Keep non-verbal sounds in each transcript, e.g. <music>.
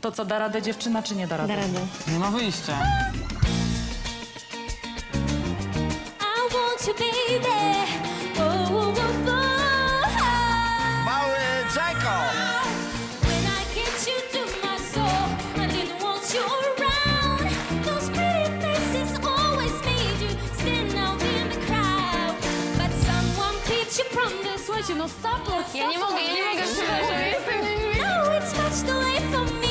To co, da radę dziewczyna, czy nie da rady? Da radę. Nie ma wyjścia. Oh, oh, oh. Mały Słuchajcie, no support, Ja nie mogę, ja nie mogę, przepraszam, jestem... Now it's much too late for me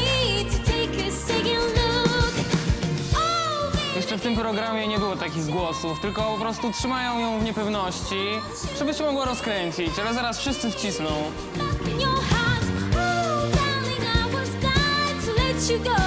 Oh, w tym programie nie było takich głosów, tylko po prostu trzymają ją w niepewności, żeby się mogła rozkręcić, ale zaraz wszyscy wcisną. Back in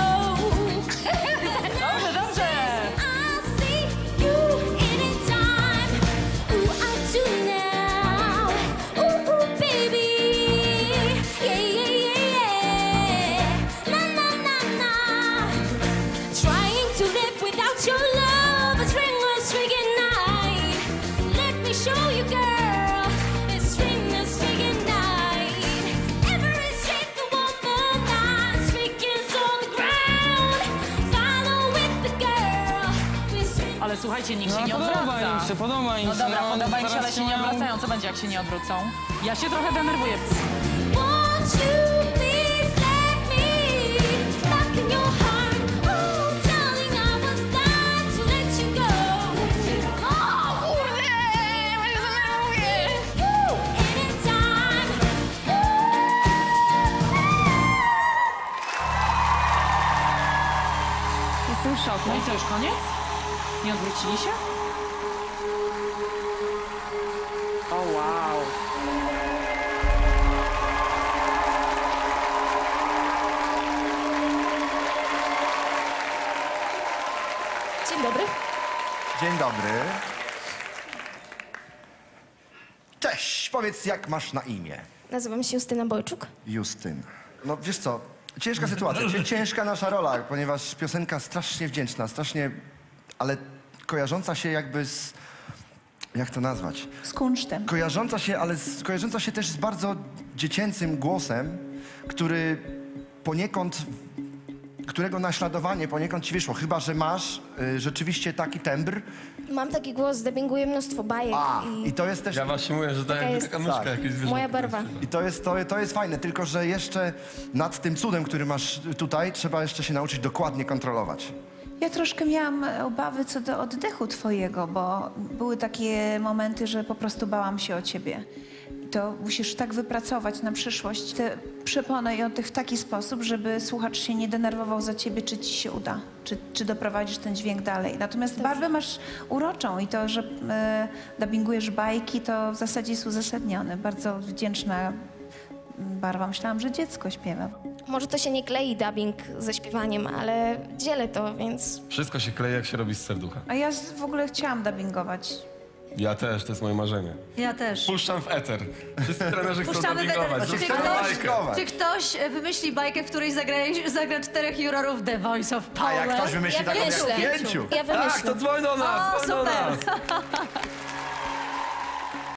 Ale słuchajcie, nikt się No nie podoba odwraca. im się, podoba im No się. dobra, podoba im się, ale się nie mają- odwracają. Co będzie, jak się nie odwrócą? Ja się trochę denerwuję. Won't you please let me back in your heart? Oh, darling, I was glad to let you go. Oh, Kurde, ja się denerwuję. Woo, anytime. Jestem w szoku. No i co, już koniec? Nie odwrócili się? O wow. Dzień dobry. Dzień dobry. Cześć, powiedz jak masz na imię? Nazywam się Justyna Bojczuk. Justyn. No wiesz co, ciężka sytuacja, cię- ciężka nasza rola, ponieważ piosenka strasznie wdzięczna, strasznie, ale kojarząca się jakby z... Jak to nazwać? Z kunsztem. Kojarząca się, ale z, kojarząca się też z bardzo dziecięcym głosem, który poniekąd, którego naśladowanie poniekąd ci wyszło. Chyba, że masz y, rzeczywiście taki tembr. Mam taki głos, dubbinguję mnóstwo bajek A, i i to jest też... Ja właśnie mówię, że to Taka jest- taka myszka tak. jakieś moja barwa. I to jest, to, to jest fajne, tylko że jeszcze nad tym cudem, który masz tutaj, trzeba jeszcze się nauczyć dokładnie kontrolować. Ja troszkę miałam obawy co do oddechu twojego, bo były takie momenty, że po prostu bałam się o ciebie. To musisz tak wypracować na przyszłość te przepony i oddech w taki sposób, żeby słuchacz się nie denerwował za ciebie, czy ci się uda, czy, czy doprowadzisz ten dźwięk dalej. Natomiast barwę masz uroczą i to, że e, dubbingujesz bajki, to w zasadzie jest uzasadnione. Bardzo wdzięczna barwa. Myślałam, że dziecko śpiewa. Może to się nie klei dubbing ze śpiewaniem, ale dzielę to, więc Wszystko się kleje, jak się robi z serducha. A ja z- w ogóle chciałam dubbingować. Ja też, to jest moje marzenie. Ja też. Puszczam w eter. Wszyscy trenerzy chcą Puszczamy w eter. dubbingować. Czy ktoś- bajkę. Czy ktoś e, wymyśli bajkę, w której zagra, zagra czterech jurorów The Voice of Power? A jak ktoś wymyśli Ja taką jak wymyślę. pięciu. ja Tak, wymyślę. to dzwoń do nas, O, dzwoń do super. nas. <laughs>